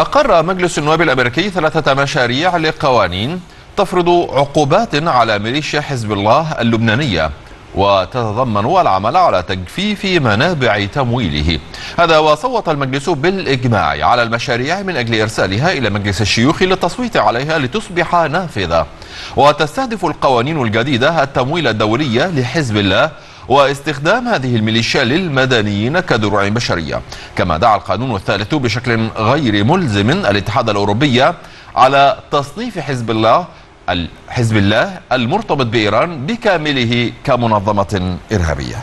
أقر مجلس النواب الأمريكي ثلاثة مشاريع لقوانين تفرض عقوبات على ميليشيا حزب الله اللبنانية وتتضمن العمل على تجفيف منابع تمويله. هذا وصوت المجلس بالإجماع على المشاريع من أجل إرسالها إلى مجلس الشيوخ للتصويت عليها لتصبح نافذة. وتستهدف القوانين الجديدة التمويل الدولي لحزب الله واستخدام هذه الميليشيا للمدنيين كدروع بشرية. كما دعا القانون الثالث بشكل غير ملزم الاتحاد الأوروبي على تصنيف حزب الله حزب الله المرتبط بإيران بكامله كمنظمة إرهابية.